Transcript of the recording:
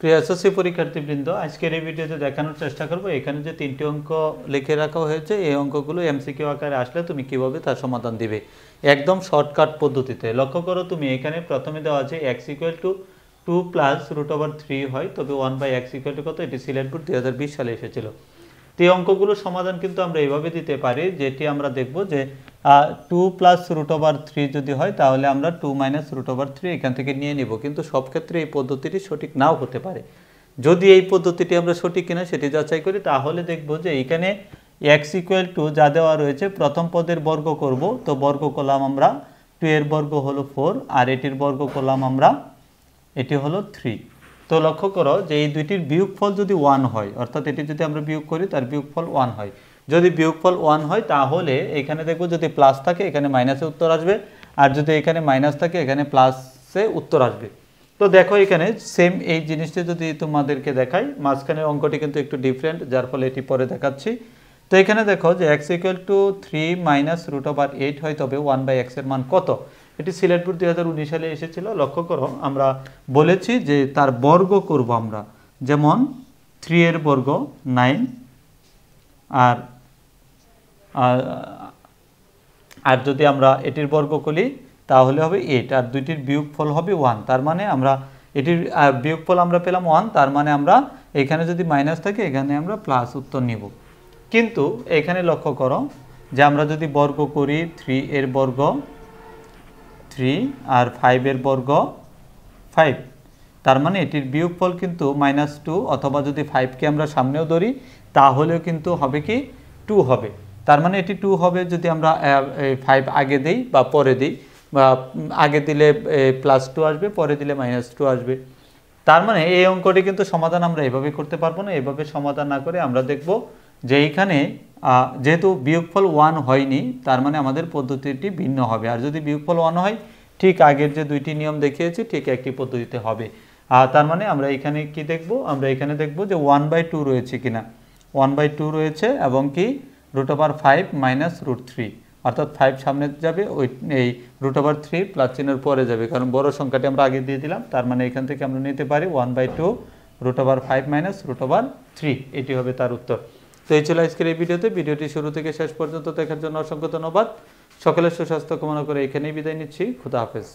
প্রিয় এসএসসি পরীক্ষার্থীবৃন্দ, আজকের এই ভিডিওতে দেখানোর চেষ্টা করব এখানে যে তিনটি অঙ্ক লিখে রাখা হয়েছে, এই অঙ্কগুলো এমসিকিউ আকারে আসলে তুমি কীভাবে তার সমাধান দিবে। একদম শর্টকাট পদ্ধতিতে। লক্ষ্য করো, তুমি এখানে প্রথমে দেওয়া আছে X equal to two plus root over three হয়, তবে one by X equal to কত? এটি সিলেটপুর বিশ সালে এসেছিল। তো এই অঙ্কগুলোর সমাধান কিন্তু আমরা এইভাবে দিতে পারি, যেটি আমরা দেখব যে two plus root over three যদি হয়, তাহলে আমরা two minus root over three এখান থেকে নিয়ে নিব। কিন্তু সব ক্ষেত্রে এই পদ্ধতিটি সঠিক নাও হতে পারে। যদি এই পদ্ধতিটি আমরা সঠিক কিনা সেটি যাচাই করি, তাহলে দেখব যে এখানে এক্স ইকুয়াল টু যা দেওয়া রয়েছে, প্রথম পদের বর্গ করব, তো বর্গ করলাম আমরা টু এর বর্গ হলো ফোর আর এটির বর্গ করলাম আমরা, এটি হলো থ্রি তো লক্ষ্য করো যে এই দুইটির বিয়োগফল যদি ওয়ান হয়, অর্থাৎ এটি যদি আমরা বিয়োগ করি, তার বিয়োগফল ওয়ান হয়। যদি বিয়োগফল ওয়ান হয়, তাহলে এখানে দেখব যদি প্লাস থাকে, এখানে মাইনাসে উত্তর আসবে। আর যদি এখানে মাইনাস থাকে, এখানে প্লাসে উত্তর আসবে। তো দেখো এখানে সেম এই জিনিসটি যদি তোমাদেরকে দেখাই, মাঝখানের অঙ্কটি কিন্তু একটু ডিফারেন্ট যার ফলে এটি পরে দেখাচ্ছি। তো এখানে দেখো যে X equal to three minus root over eight হয়, তবে ওয়ান বাই এক্সের মান কত? এটি দুই হাজার উনিশ সালে এসেছিল। লক্ষ্য করো, আমরা বলেছি যে তার বর্গ করব আমরা। যেমন থ্রি এর বর্গ নাইন আর আর যদি আমরা এটির বর্গ করি, তাহলে হবে এইট আর দুইটির বিয়োগফল হবে ওয়ান তার মানে আমরা এটির বিয়োগফল আমরা পেলাম ওয়ান তার মানে আমরা এখানে যদি মাইনাস থাকে, এখানে আমরা প্লাস উত্তর নিব। কিন্তু এখানে লক্ষ্য করো যে আমরা যদি বর্গ করি থ্রি এর বর্গ থ্রি আর ফাইভের বর্গ ফাইভ তার মানে এটির বিয়োগফল কিন্তু মাইনাস টু অথবা যদি ফাইভকে আমরা সামনেও ধরি, তাহলেও কিন্তু হবে কি টু হবে। তার মানে এটি টু হবে যদি আমরা ফাইভ আগে দিই বা পরে দিই। বা আগে দিলে প্লাস টু আসবে, পরে দিলে মাইনাস টু আসবে। তার মানে এই অঙ্কটি কিন্তু সমাধান আমরা এভাবে করতে পারব না। এভাবে সমাধান না করে আমরা দেখব যে এইখানে যেহেতু বিয়োগফল ওয়ান হয়নি, তার মানে আমাদের পদ্ধতিটি ভিন্ন হবে। আর যদি বিয়োগফল ওয়ান হয়, ঠিক আগের যে দুইটি নিয়ম দেখিয়েছি, ঠিক একটি পদ্ধতিতে হবে। আর তার মানে আমরা এখানে কি দেখব? আমরা এখানে দেখব যে ওয়ান বাই টু রয়েছে কিনা। ওয়ান বাই টু রয়েছে এবং কি? Root over five minus root three অর্থাৎ ফাইভ সামনে যাবে, ওই, এই রুট ওভার থ্রি প্লাস চিহ্নের পরে যাবে। কারণ বড় সংখ্যাটি আমরা আগে দিয়ে দিলাম, তার মানে এখান থেকে আমরা নিতে পারি one by two root over five minus root over three এটি হবে তার উত্তর। তো এই ছিল আজকের এই ভিডিওতে। ভিডিওটি শুরু থেকে শেষ পর্যন্ত দেখার জন্য অসংখ্য ধন্যবাদ। সকলের সুস্বাস্থ্য কামনা করে এখানেই বিদায় নিচ্ছি। খুদা হাফেজ।